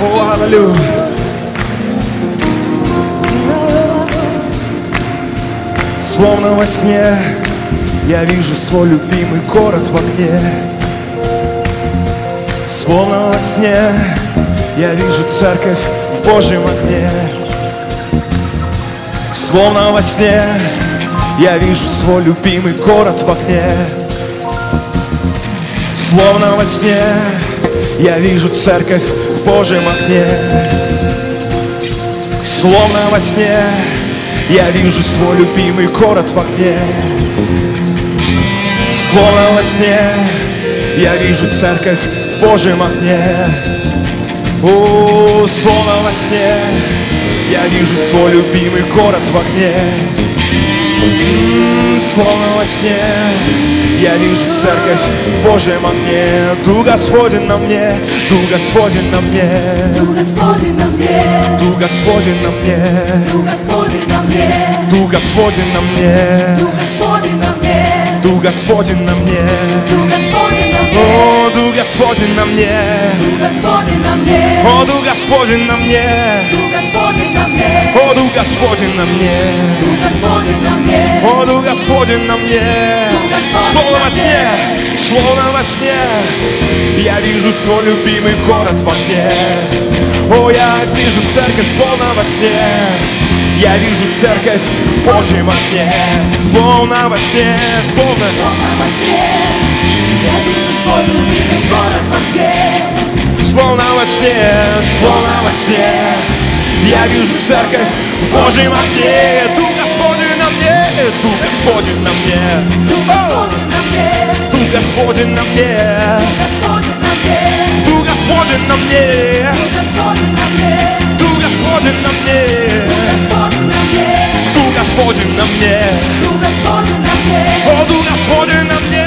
Oh. Словно во сне я вижу свой любимый город в огне. Словно во сне я вижу церковь в Божьем огне. Словно во сне я вижу свой любимый город в огне. Словно во сне я вижу церковь в Божьем огне. Словно во сне я вижу свой любимый город в огне. Словно во сне я вижу церковь в Божьем огне. О, словно во сне я вижу свой любимый город в огне. Словно во сне я вижу церковь в Божьем огне. Дух Господень на мне, Дух Господень на мне, Дух Господень на мне, Дух Господень на мне, Дух Господень на мне, Дух Господень на мне, Дух Господень на мне, Дух Господень на мне. Дух Господень на мне, О, Дух Господень на мне, о, Дух Господень на мне, Дух Господень на мне, о, Дух Господень на мне. Дух Господень на мне, Господень на мне, словно во сне, словно во сне, я вижу свой любимый город в огне. О, я вижу церковь, словно во сне, я вижу церковь в Божьем огне, словно во сне, словно, Словно во сне, я вижу свой любимый город в огне. словно во сне, словно во сне, я вижу церковь в Божьем огне, Дух Господень на Дух Господень на мне, О! Дух Господень на мне, Дух Господень на мне, Дух Господень на мне, Дух Господень на мне, Дух Господень на мне, Дух Господень на мне,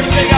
siempre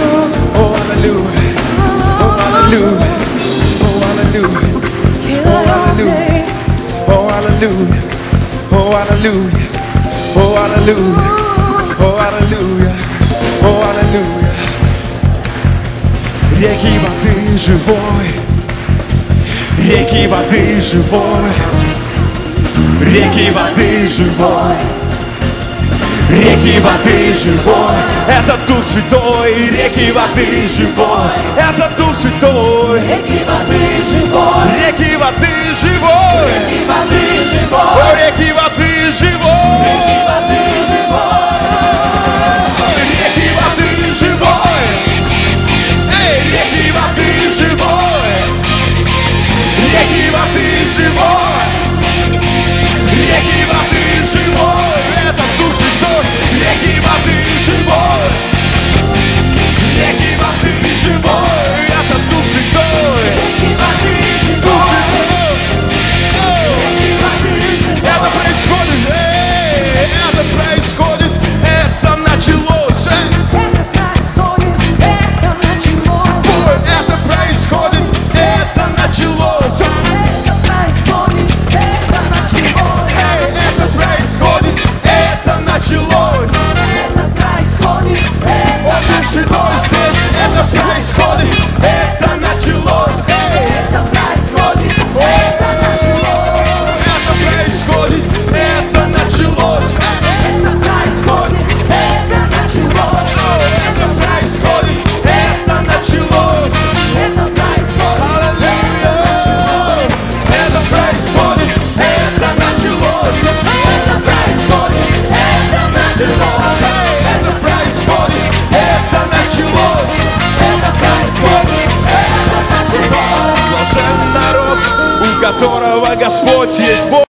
hallelujah, oh hallelujah, oh hallelujah, oh hallelujah, oh hallelujah. Реки воды живой. Реки воды живой, реки воды живой, Реки воды живой, это Дух Святой, реки воды живой, это Дух Святой, реки воды живой, реки воды живой, реки воды живой, о, реки воды живой, реки воды живой, реки воды живой, эй, реки воды живой, реки воды живой. Реки воды sports here. Sports